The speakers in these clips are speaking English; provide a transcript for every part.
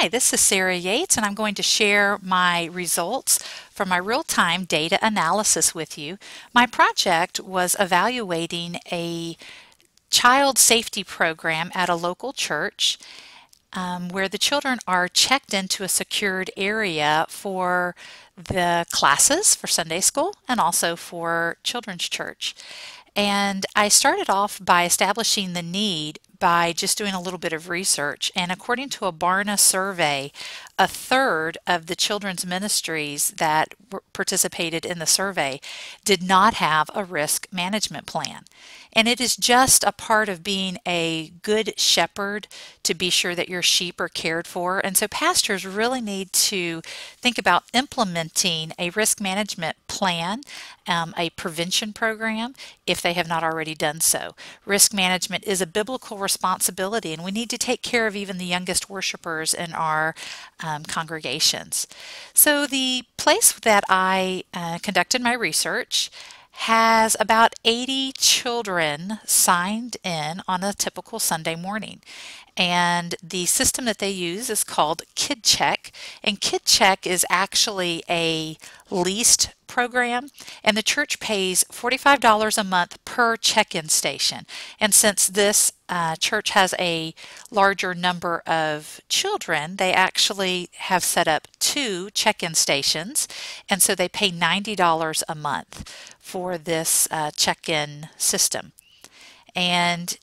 Hi, this is Sarah Yates, and I'm going to share my results from my real-time data analysis with you. My project was evaluating a child safety program at a local church um, where the children are checked into a secured area for the classes for Sunday school and also for children's church. And I started off by establishing the need by just doing a little bit of research. And according to a Barna survey, a third of the children's ministries that participated in the survey did not have a risk management plan. And it is just a part of being a good shepherd to be sure that your sheep are cared for. And so pastors really need to think about implementing a risk management plan, um, a prevention program, if they have not already done so. Risk management is a biblical responsibility, and we need to take care of even the youngest worshipers in our um, congregations. So the place that I uh, conducted my research has about 80 children signed in on a typical Sunday morning. And the system that they use is called KidCheck. And KidCheck is actually a leased program, and the church pays $45 a month per check-in station. And since this uh, church has a larger number of children, they actually have set up two check-in stations, and so they pay $90 a month for this uh, check-in system. And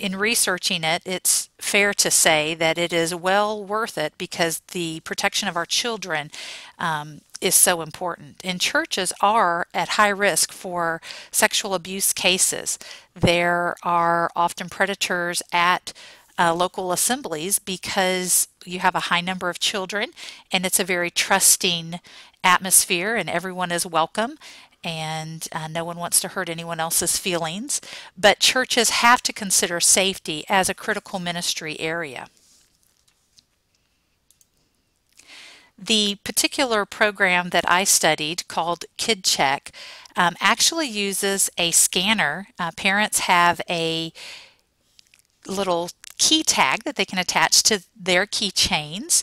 in researching it, it's fair to say that it is well worth it because the protection of our children um, is so important. And churches are at high risk for sexual abuse cases. There are often predators at uh, local assemblies because you have a high number of children and it's a very trusting atmosphere and everyone is welcome and uh, no one wants to hurt anyone else's feelings. But churches have to consider safety as a critical ministry area. The particular program that I studied called KidCheck um, actually uses a scanner. Uh, parents have a little key tag that they can attach to their keychains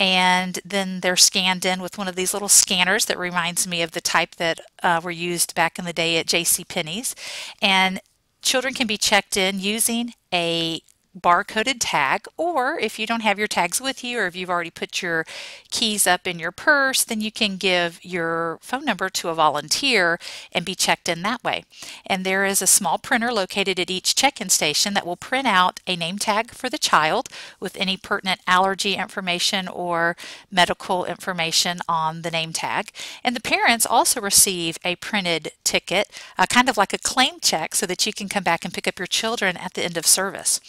and then they're scanned in with one of these little scanners that reminds me of the type that uh, were used back in the day at J.C. Penney's and children can be checked in using a barcoded tag or if you don't have your tags with you or if you've already put your keys up in your purse then you can give your phone number to a volunteer and be checked in that way. And there is a small printer located at each check-in station that will print out a name tag for the child with any pertinent allergy information or medical information on the name tag. And the parents also receive a printed ticket uh, kind of like a claim check so that you can come back and pick up your children at the end of service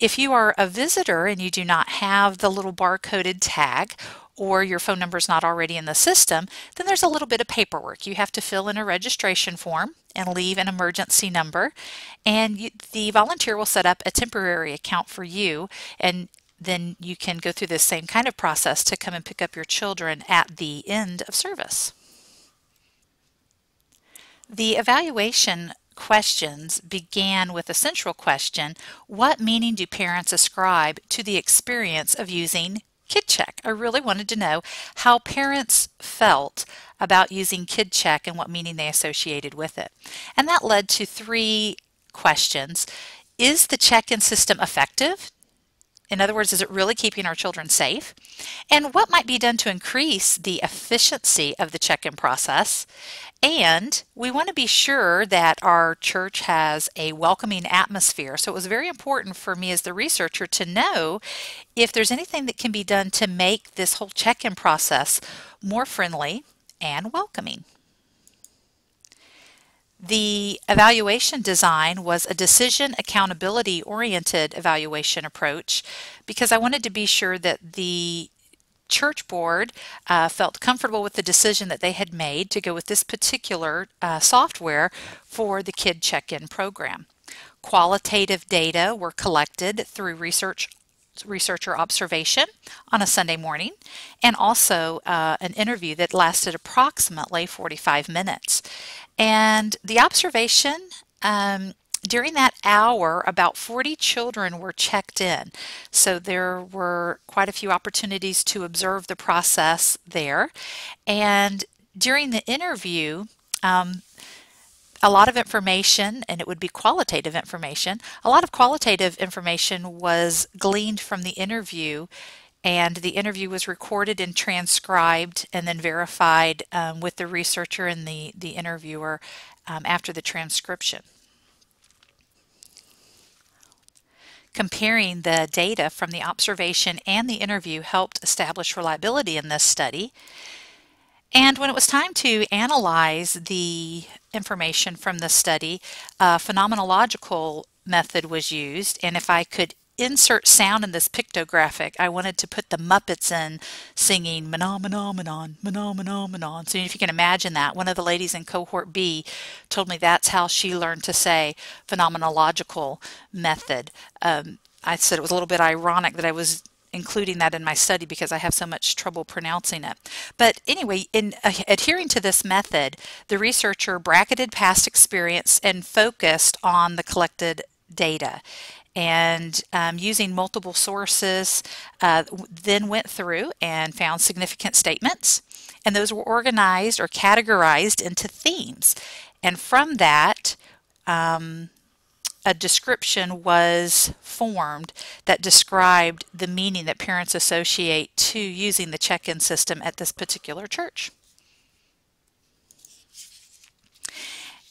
if you are a visitor and you do not have the little barcoded tag or your phone number is not already in the system, then there's a little bit of paperwork. You have to fill in a registration form and leave an emergency number and you, the volunteer will set up a temporary account for you and then you can go through this same kind of process to come and pick up your children at the end of service. The evaluation questions began with a central question, what meaning do parents ascribe to the experience of using KidCheck? I really wanted to know how parents felt about using KidCheck and what meaning they associated with it. And that led to three questions. Is the check-in system effective? In other words, is it really keeping our children safe? And what might be done to increase the efficiency of the check-in process? And we want to be sure that our church has a welcoming atmosphere. So it was very important for me as the researcher to know if there's anything that can be done to make this whole check-in process more friendly and welcoming. The evaluation design was a decision accountability oriented evaluation approach because I wanted to be sure that the church board uh, felt comfortable with the decision that they had made to go with this particular uh, software for the Kid Check-In program. Qualitative data were collected through research researcher observation on a Sunday morning and also uh, an interview that lasted approximately 45 minutes. And the observation um, during that hour, about 40 children were checked in. So there were quite a few opportunities to observe the process there. And during the interview, um, a lot of information, and it would be qualitative information, a lot of qualitative information was gleaned from the interview and the interview was recorded and transcribed and then verified um, with the researcher and the, the interviewer um, after the transcription. Comparing the data from the observation and the interview helped establish reliability in this study. And when it was time to analyze the information from the study, a phenomenological method was used. And if I could insert sound in this pictographic, I wanted to put the Muppets in singing Phenomenon, Phenomenon. So if you can imagine that, one of the ladies in cohort B told me that's how she learned to say phenomenological method. Um, I said it was a little bit ironic that I was including that in my study because I have so much trouble pronouncing it. But anyway, in uh, adhering to this method, the researcher bracketed past experience and focused on the collected data. And um, using multiple sources uh, then went through and found significant statements. And those were organized or categorized into themes. And from that um, a description was formed that described the meaning that parents associate to using the check-in system at this particular church.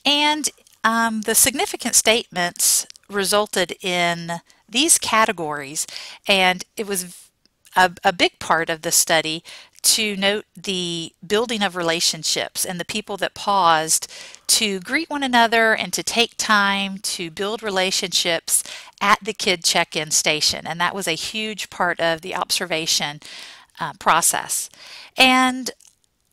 And um, the significant statements resulted in these categories, and it was a, a big part of the study to note the building of relationships and the people that paused to greet one another and to take time to build relationships at the kid check-in station. And that was a huge part of the observation uh, process. And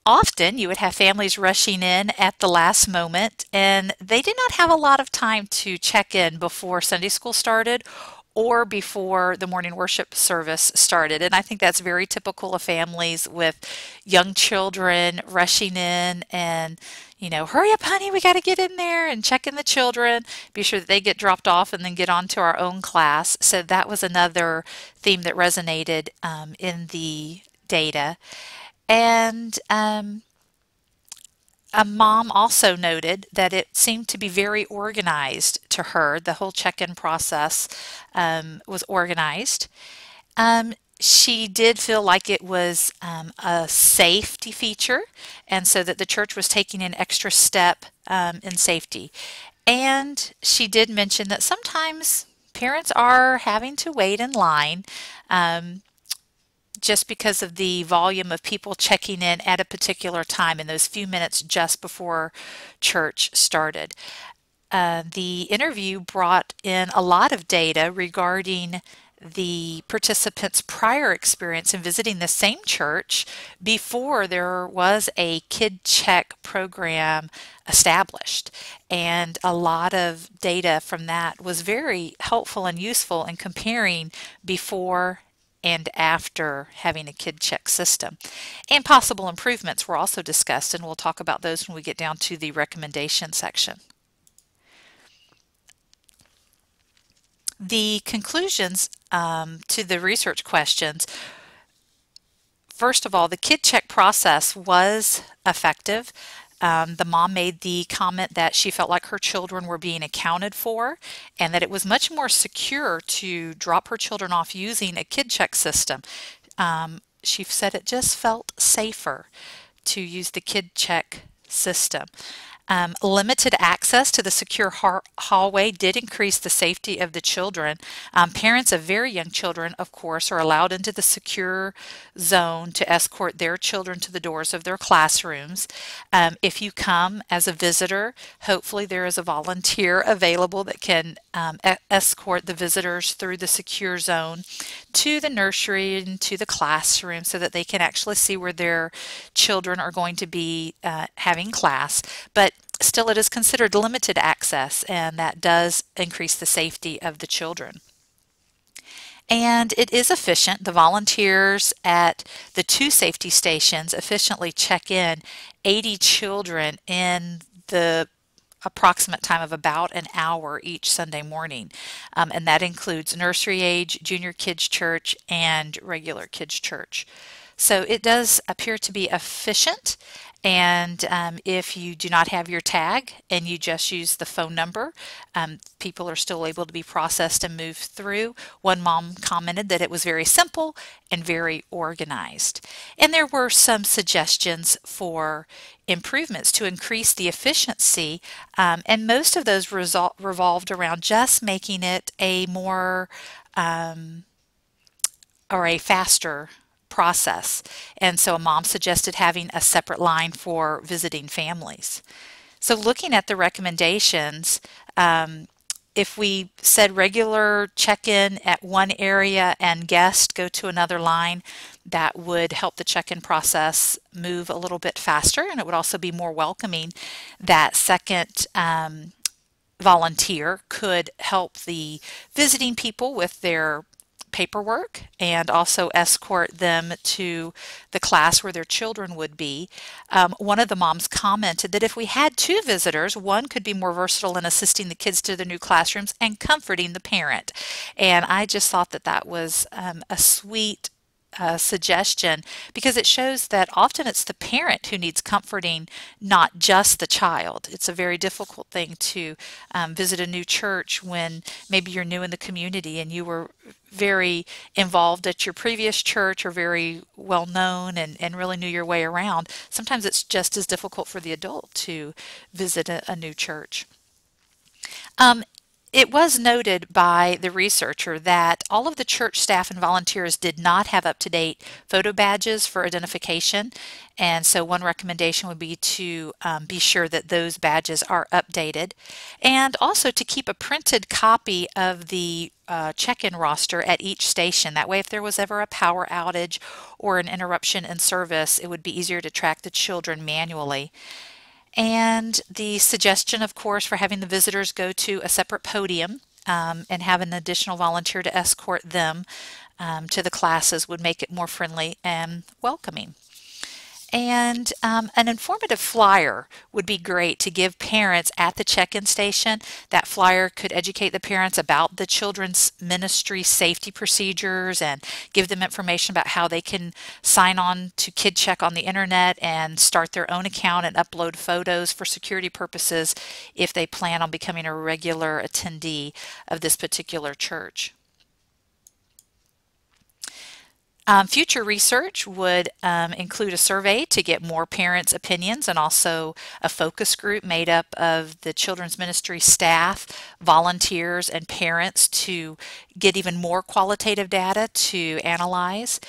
often you would have families rushing in at the last moment and they did not have a lot of time to check in before Sunday school started or before the morning worship service started. And I think that's very typical of families with young children rushing in and, you know, hurry up, honey, we got to get in there and check in the children, be sure that they get dropped off and then get on to our own class. So that was another theme that resonated um, in the data. And um, a mom also noted that it seemed to be very organized to her. The whole check-in process um, was organized. Um, she did feel like it was um, a safety feature and so that the church was taking an extra step um, in safety. And she did mention that sometimes parents are having to wait in line um, just because of the volume of people checking in at a particular time in those few minutes just before church started. Uh, the interview brought in a lot of data regarding the participants' prior experience in visiting the same church before there was a kid check program established. And a lot of data from that was very helpful and useful in comparing before and after having a kid check system. And possible improvements were also discussed, and we'll talk about those when we get down to the recommendation section. The conclusions um, to the research questions First of all, the kid check process was effective. Um, the mom made the comment that she felt like her children were being accounted for and that it was much more secure to drop her children off using a kid check system. Um, she said it just felt safer to use the kid check system. Um, limited access to the secure hallway did increase the safety of the children. Um, parents of very young children, of course, are allowed into the secure zone to escort their children to the doors of their classrooms. Um, if you come as a visitor, hopefully there is a volunteer available that can um, e escort the visitors through the secure zone to the nursery and to the classroom so that they can actually see where their children are going to be uh, having class. But still it is considered limited access and that does increase the safety of the children. And it is efficient. The volunteers at the two safety stations efficiently check in 80 children in the approximate time of about an hour each Sunday morning. Um, and that includes nursery age, junior kids church, and regular kids church. So it does appear to be efficient and um, if you do not have your tag and you just use the phone number, um, people are still able to be processed and moved through. One mom commented that it was very simple and very organized. And there were some suggestions for improvements to increase the efficiency, um, and most of those result revolved around just making it a more um, or a faster process. And so a mom suggested having a separate line for visiting families. So looking at the recommendations, um, if we said regular check-in at one area and guest go to another line, that would help the check-in process move a little bit faster and it would also be more welcoming. That second um, volunteer could help the visiting people with their paperwork and also escort them to the class where their children would be. Um, one of the moms commented that if we had two visitors, one could be more versatile in assisting the kids to the new classrooms and comforting the parent. And I just thought that that was um, a sweet uh, suggestion because it shows that often it's the parent who needs comforting, not just the child. It's a very difficult thing to um, visit a new church when maybe you're new in the community and you were very involved at your previous church or very well known and, and really knew your way around. Sometimes it's just as difficult for the adult to visit a, a new church. Um, it was noted by the researcher that all of the church staff and volunteers did not have up-to-date photo badges for identification and so one recommendation would be to um, be sure that those badges are updated and also to keep a printed copy of the uh, check-in roster at each station. That way if there was ever a power outage or an interruption in service it would be easier to track the children manually. And the suggestion, of course, for having the visitors go to a separate podium um, and have an additional volunteer to escort them um, to the classes would make it more friendly and welcoming. And um, an informative flyer would be great to give parents at the check-in station. That flyer could educate the parents about the children's ministry safety procedures and give them information about how they can sign on to KidCheck on the internet and start their own account and upload photos for security purposes if they plan on becoming a regular attendee of this particular church. Um, future research would um, include a survey to get more parents' opinions and also a focus group made up of the children's ministry staff, volunteers, and parents to get even more qualitative data to analyze.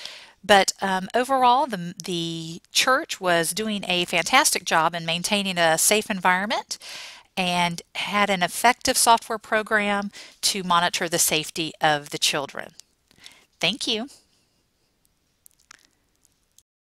But um, overall, the, the church was doing a fantastic job in maintaining a safe environment and had an effective software program to monitor the safety of the children. Thank you.